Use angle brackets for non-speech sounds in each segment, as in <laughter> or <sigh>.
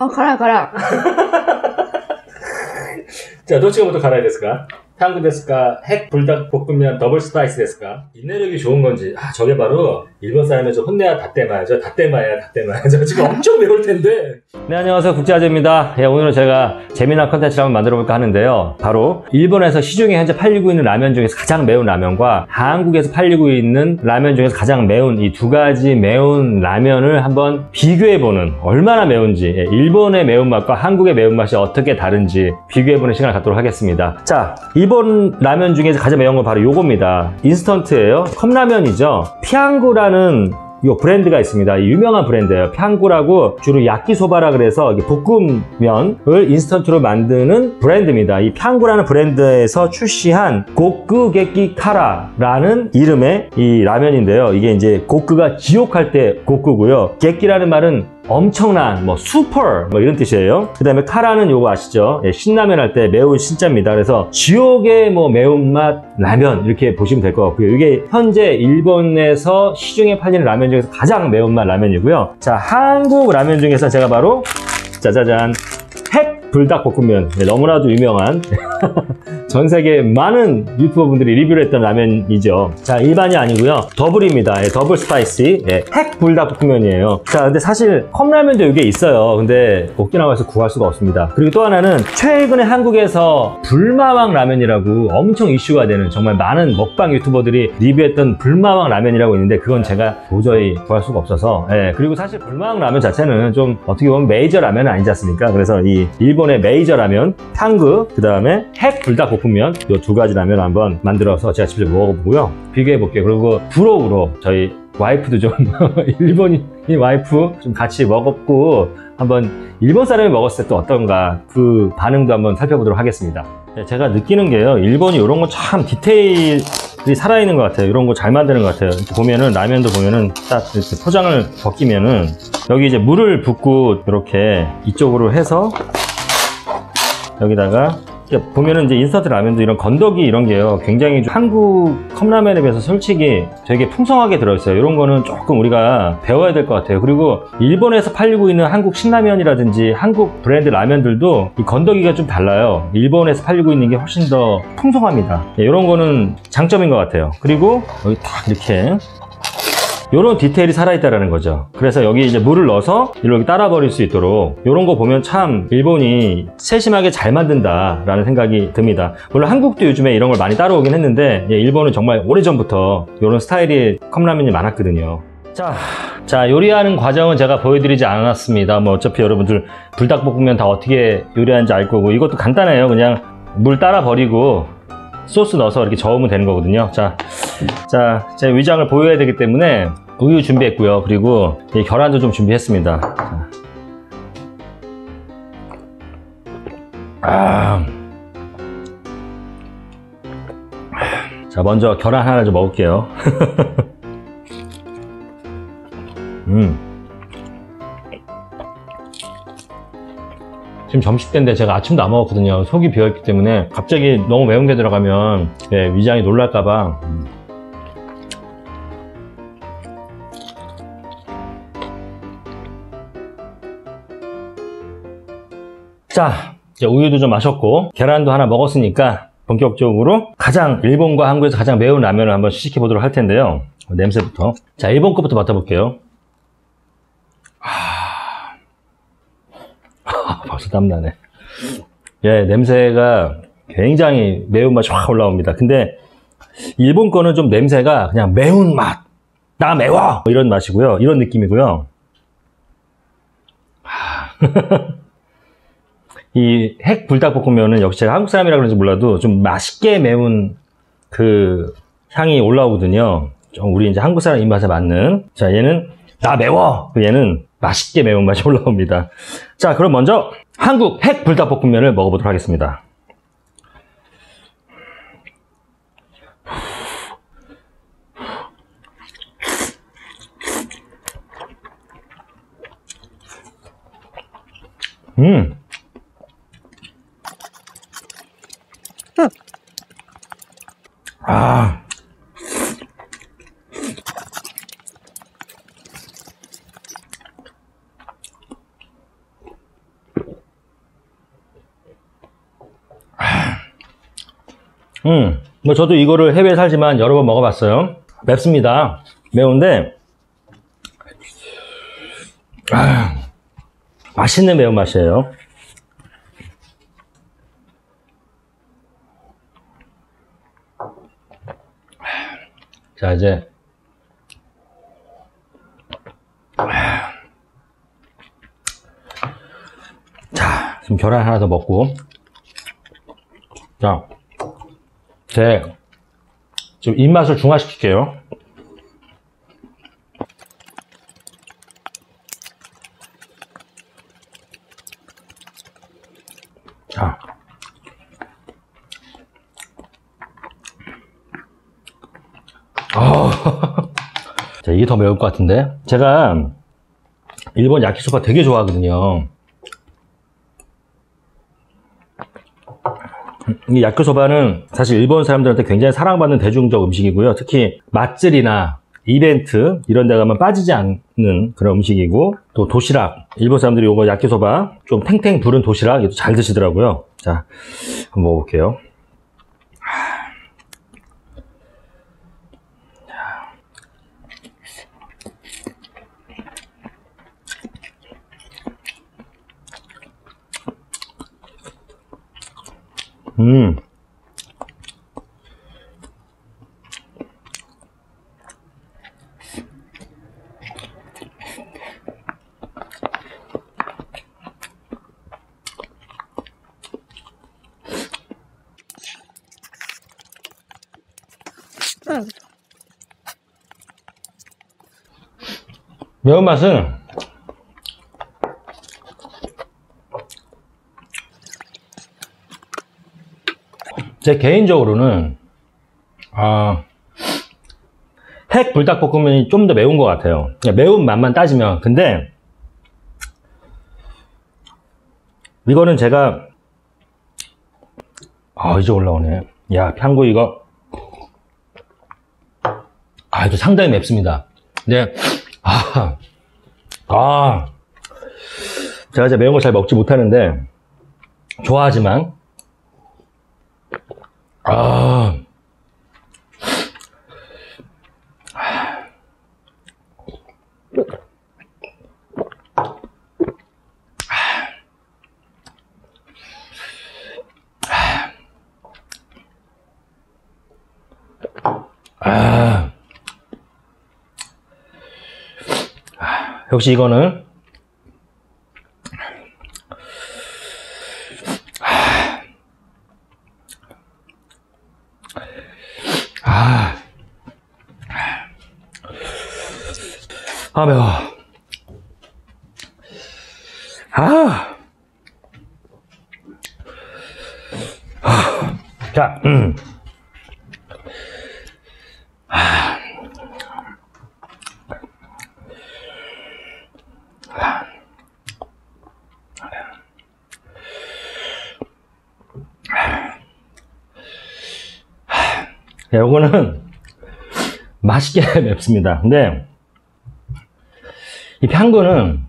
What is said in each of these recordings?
あ、辛い辛い。<laughs> じゃあどっちがもっと辛いですか？ 페양구 ですか 핵 불닭 볶음면 더블 spicy ですか 인내력이 좋은 건지. 아 저게 바로 일본 사람의 저 혼내야 다떼마야죠. 다떼마야 다떼마야죠. <laughs> 지금 엄청 매울 텐데. 네 안녕하세요. 국제아재입니다. 예, 오늘은 제가 재미난 컨텐츠를 한번 만들어 볼까 하는데요. 바로 일본에서 시중에 현재 팔리고 있는 라면 중에서 가장 매운 라면과 한국에서 팔리고 있는 라면 중에서 가장 매운 이 두 가지 매운 라면을 한번 비교해 보는 얼마나 매운지 예, 일본의 매운맛과 한국의 매운맛이 어떻게 다른지 비교해 보는 시간을 갖도록 하겠습니다. 자 일본 라면 중에서 가장 매운 건 바로 요겁니다. 인스턴트예요. 컵라면이죠. 페양구라는 이 브랜드가 있습니다. 유명한 브랜드예요. 피앙구라고 주로 야끼소바라 그래서 볶음면을 인스턴트로 만드는 브랜드입니다. 이 페양구라는 브랜드에서 출시한 고쿠게끼 카라라는 이름의 이 라면인데요. 이게 이제 獄가 지옥할 때 獄고요. 激라는 말은 엄청난 뭐 슈퍼 뭐 이런 뜻이에요. 그 다음에 辛는 요거 아시죠? 예, 신라면 할 때 매운 신자입니다. 그래서 지옥의 뭐 매운맛 라면 이렇게 보시면 될 것 같고요. 이게 현재 일본에서 시중에 팔리는 라면 중에서 가장 매운맛 라면이고요. 자 한국 라면 중에서 제가 바로 짜자잔 핵 불닭볶음면. 네, 너무나도 유명한 <laughs> 전 세계 많은 유튜버 분들이 리뷰를 했던 라면이죠. 자 일반이 아니고요. 더블입니다. 예, 더블 spicy. 예, 핵 불닭볶음면이에요. 자 근데 사실 컵라면도 이게 있어요. 근데 오키나와에서 구할 수가 없습니다. 그리고 또 하나는 최근에 한국에서 불마왕 라면이라고 엄청 이슈가 되는 정말 많은 먹방 유튜버들이 리뷰했던 불마왕 라면이라고 있는데 그건 제가 도저히 구할 수가 없어서 예, 그리고 사실 불마왕 라면 자체는 좀 어떻게 보면 메이저 라면은 아니지 않습니까? 그래서 이 일본의 메이저 라면 페양구 그 다음에 핵 불닭볶음면 이 두 가지 라면 한번 만들어서 제가 직접 먹어보고요. 비교해 볼게요. 그리고 플러스로 저희 와이프도 좀 <laughs> 일본인 와이프 좀 같이 먹었고 한번 일본 사람이 먹었을 때또 어떤가 그 반응도 한번 살펴보도록 하겠습니다. 네, 제가 느끼는 게요. 일본이 이런 거 참 디테일 이 살아있는 것 같아요. 이런 거 잘 만드는 것 같아요. 보면은 라면도 보면은 딱 이렇게 포장을 벗기면은 여기 이제 물을 붓고 이렇게 이쪽으로 해서 여기다가 보면은 이제 인스턴트 라면도 이런 건더기 이런 게요. 굉장히 한국 컵라면에 비해서 솔직히 되게 풍성하게 들어있어요. 이런 거는 조금 우리가 배워야 될 것 같아요. 그리고 일본에서 팔리고 있는 한국 신라면이라든지 한국 브랜드 라면들도 이 건더기가 좀 달라요. 일본에서 팔리고 있는 게 훨씬 더 풍성합니다. 이런 거는 장점인 것 같아요. 그리고 여기 딱 이렇게 이런 디테일이 살아있다는 거죠. 그래서 여기 이제 물을 넣어서 이렇게 따라 버릴 수 있도록 이런 거 보면 참 일본이 세심하게 잘 만든다 라는 생각이 듭니다. 물론 한국도 요즘에 이런 걸 많이 따라오긴 했는데 예, 일본은 정말 오래전부터 이런 스타일이 컵라면이 많았거든요. 자, 자 요리하는 과정은 제가 보여드리지 않았습니다. 뭐 어차피 여러분들 불닭볶음면 다 어떻게 요리하는지 알 거고 이것도 간단해요. 그냥 물 따라 버리고 소스 넣어서 이렇게 저으면 되는 거거든요 자, 자, 제 위장을 보여야 되기 때문에 우유 준비했고요 그리고 계란도 좀 준비했습니다 자. 아. 자 먼저 계란 하나 좀 먹을게요 <laughs> 음. 지금 점심때인데 제가 아침도 안 먹었거든요. 속이 비어있기 때문에 갑자기 너무 매운 게 들어가면 예, 위장이 놀랄까봐. 자 이제 우유도 좀 마셨고 계란도 하나 먹었으니까 본격적으로 가장 일본과 한국에서 가장 매운 라면을 한번 시식해 보도록 할 텐데요. 냄새부터. 자 일본 거부터 맡아볼게요 벌써 땀나네. 예, 냄새가 굉장히 매운맛이 확 올라옵니다. 근데 일본 거는 좀 냄새가 그냥 매운맛. 나 매워! 이런 맛이고요. 이런 느낌이고요. <laughs> 이 핵 불닭볶음면은 역시 제가 한국 사람이라 그런지 몰라도 좀 맛있게 매운 그 향이 올라오거든요. 좀 우리 이제 한국 사람 입맛에 맞는. 자, 얘는 나 매워! 얘는 맛있게 매운맛이 <laughs> 올라옵니다. 자, 그럼 먼저 한국 핵 불닭볶음면을 먹어보도록 하겠습니다. 음. 아. 음, 뭐 저도 이거를 해외에 살지만 여러 번 먹어봤어요. 맵습니다. 매운데, 아, 맛있는 매운맛이에요. 자, 이제, 자, 지금 계란 하나 더 먹고, 자, 제, 좀 입맛을 중화시킬게요. 자. 아, <laughs> 자, 이게 더 매울 것 같은데? 제가 일본 야키소바 되게 좋아하거든요. 이 야키소바는 사실 일본 사람들한테 굉장히 사랑받는 대중적 음식이고요. 특히 맛집이나 이벤트 이런 데 가면 빠지지 않는 그런 음식이고 또 도시락 일본 사람들이 이거 야키소바 좀 탱탱 부른 도시락 이것도 잘 드시더라고요. 자, 한번 먹어볼게요. 음. 매운맛은 제 개인적으로는 아, 핵 불닭볶음면이 좀 더 매운 것 같아요. 매운 맛만 따지면 근데 이거는 제가 아 이제 올라오네. 야 평구 이거 아 이거 상당히 맵습니다. 근데 아, 아 제가 이제 매운 걸잘 먹지 못하는데 좋아하지만 아. 아. 역시 이거는 아 매워. 아, 아. 자, 음. 야, 요거는 맛있게 맵습니다. 근데 이 평구는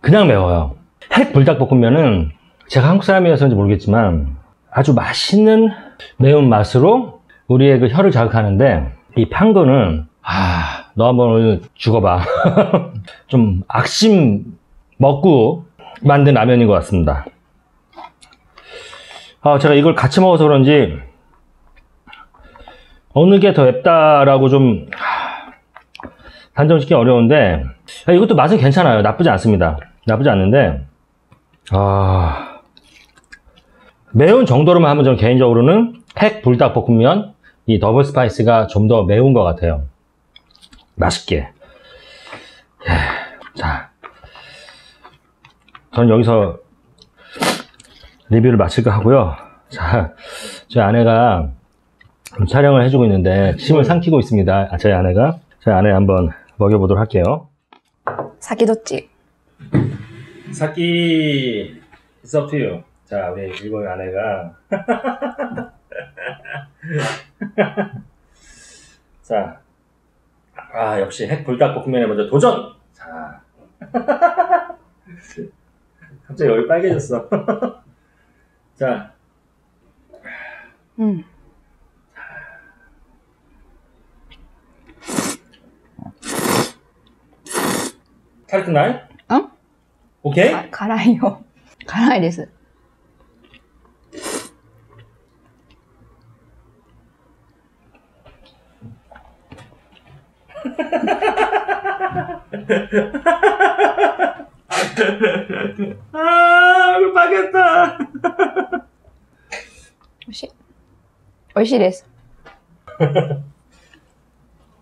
그냥 매워요. 핵 불닭볶음면은 제가 한국 사람이어서인지 모르겠지만 아주 맛있는 매운 맛으로 우리의 그 혀를 자극하는데 이 평구는 아, 너 한번 오늘 죽어봐. <laughs> 좀 악심 먹고 만든 라면인 것 같습니다. 아, 제가 이걸 같이 먹어서 그런지 어느 게 더 맵다라고 좀 단정짓기 어려운데 아, 이것도 맛은 괜찮아요. 나쁘지 않습니다. 나쁘지 않는데 아 매운 정도로만 하면 저는 개인적으로는 핵 불닭볶음면 이 더블 spicy가 좀 더 매운 것 같아요. 맛있게. 자, 전 여기서 리뷰를 마칠까 하고요. 자, 제 아내가 촬영을 해주고 있는데 침을 삼키고 있습니다. 아, 제 아내가 제 아내 한번 먹여보도록 할게요. 사기도찌. 사기 it's up to you. 자 우리 일본 아내가 <laughs> 자 아 역시 핵 불닭볶음면에 먼저 도전. 자 <laughs> 갑자기 얼굴 빨개졌어. <laughs> 자. 음. 辛くない？あん ?OK? 辛いよ。辛いです。あー、負けた美味しい。美味しいです。<laughs>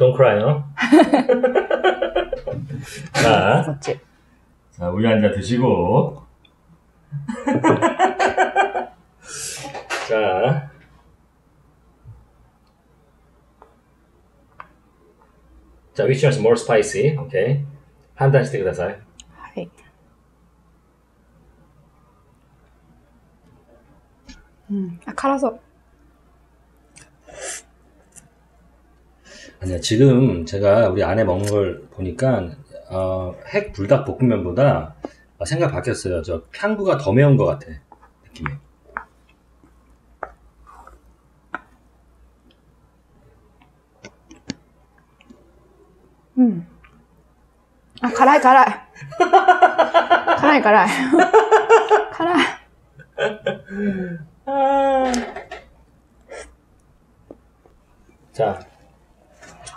Don't cry, 어? 자, こっち。 자, 우유 한 잔 드시고. 자. 자, which one's more spicy? 오케이. 판단してください.はい。うん。あ、辛そう。 아니야 지금 제가 우리 아내 먹는 걸 보니까 어, 핵 불닭 볶음면보다 생각 바뀌었어요. 저 향구가 더 매운 것 같아 느낌이. 음. 아, 가라, 가라. 가라, 가라. 가라.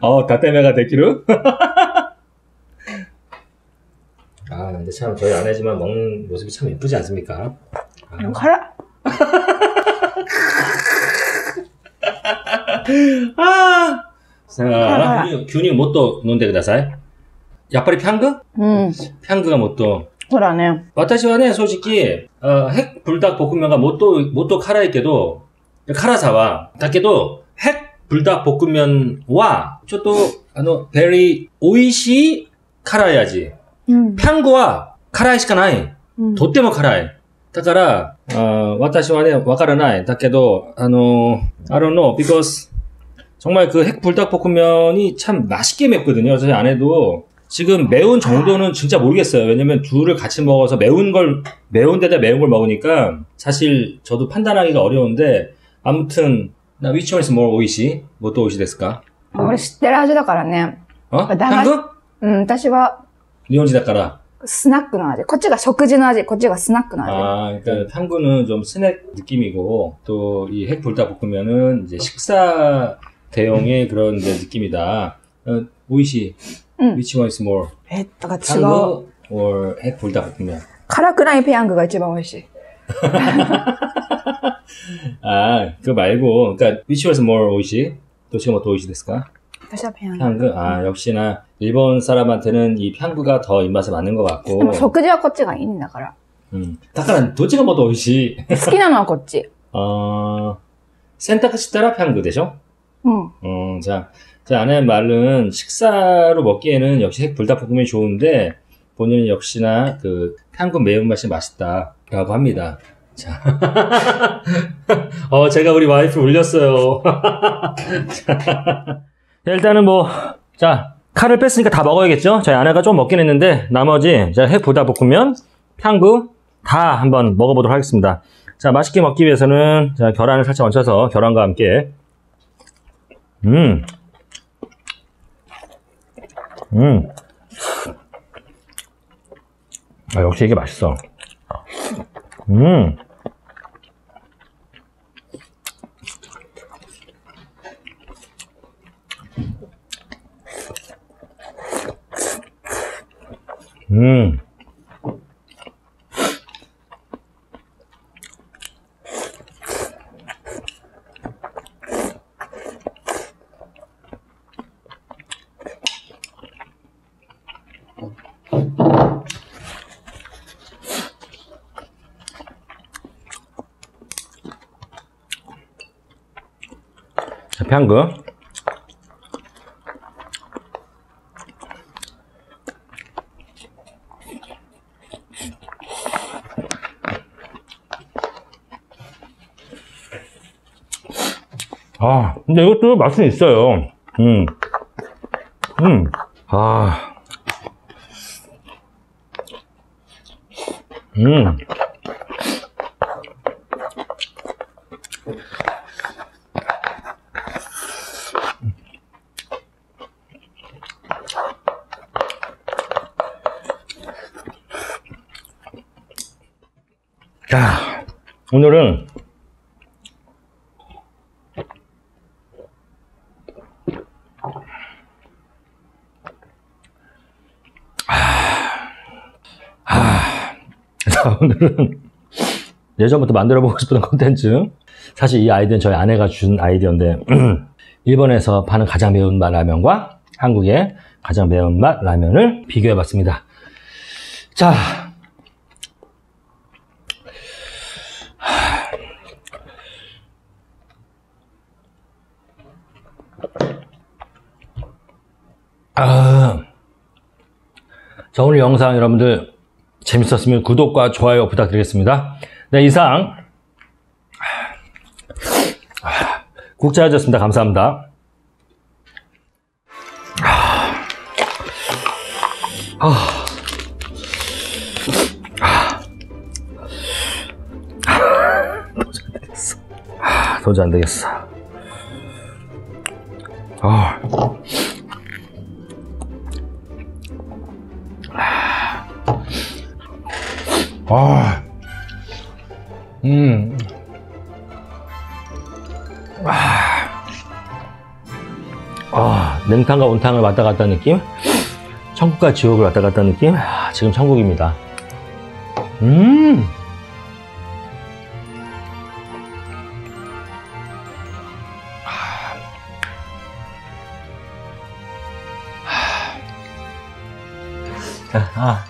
어, 다때매가 데키루? <laughs> 아, 근데 참 저희 아내지만 먹는 모습이 참 예쁘지 않습니까? 아, 가라. <laughs> 아, 아. 균이 못또 논데 그다사이. 야빨이 평그? 응. 평그가 못또. 그러네. 와타시와네 솔직히 어, 핵 불닭 볶음면과 못또 못또 카라이께도 카라사와 다케도 핵 불닭 볶음면와 저도 아노 베리 오이시 카라야지 うん。 평구와 카라이しかないうん。とっても辛い。だから、あ私はね、わからない。だけど、あの、I don't know, because, 정말 그 핵불닭볶음면이 참 맛있게 맵거든요. 저희 아내도. 지금 매운 정도는 진짜 모르겠어요. 왜냐면 둘을 같이 먹어서 매운 걸, 매운 데다 매운 걸 먹으니까 사실 저도 판단하기가 어려운데, 아무튼, 나 which one is more 오이시? 뭐또 오이시 ですか?俺知ってる味だからね。 어? だが 한국? うん、私は 일본지 だから.スナックの味。こっちが食事の味、こっちがスナックの味。 아, 그러니까 탕구는 좀 스낵 느낌이고 또 이 핵불닭볶음면은 이제 식사 대용의 그런 이제 느낌이다. 어, 오이시, 응. which one is more? え、だから違う。 탕구 or 핵불닭볶음면? 辛くないペヤングが一番美味し <laughs> い。 아, 그거 말고, 그러니까 which one is more 오이시? 도시가 뭐또 오이시 ですか?私はペヤング。 탕구? 아, 역시나 일본 사람한테는 이 탕구가 더 입맛에 맞는 것 で 같고. も食事はこっちがいいんだから。 음. だからどっちが뭐또 오이시? 好きなのはこっち。 어, 선택시 따라 탕구 でしょ?うん。 음, 자, 제 아내 말은 식사로 먹기에는 역시 핵 불닭볶음면이 좋은데 본인은 역시나 그 한국 매운맛이 맛있다라고 합니다. 자, <laughs> 어 제가 우리 와이프 울렸어요. <laughs> 자, 일단은 뭐, 자 칼을 뺐으니까 다 먹어야겠죠? 저희 아내가 좀 먹긴 했는데 나머지 제가 핵 불닭볶음면, 탕구 다 한번 먹어보도록 하겠습니다. 자, 맛있게 먹기 위해서는 자, 계란을 살짝 얹혀서 계란과 함께 음. 음. 아, 역시 이게 맛있어. 음. 음. 평그 아, 근데 이것도 맛은 있어요. 음. 음. 아. 음. 자, 오늘은 자, 오늘은 <laughs> 예전부터 만들어 보고 싶었던 콘텐츠. 사실 이 아이디어는 저희 아내가 준 아이디어인데, <clears throat> 일본에서 파는 가장 매운맛 라면과 한국의 가장 매운맛 라면을 비교해 봤습니다. 자. 아. 자, 오늘 영상 여러분들 재밌었으면 구독과 좋아요 부탁드리겠습니다. 네, 이상 국자였습니다. 감사합니다. 아, 도저히 안 되겠어. 냉탕과 온탕을 왔다 갔다 하는 느낌? 천국과 지옥을 왔다 갔다 하는 느낌? 아, 지금 천국입니다. 음, 자, 아.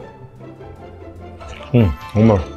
<laughs> 응, 정말.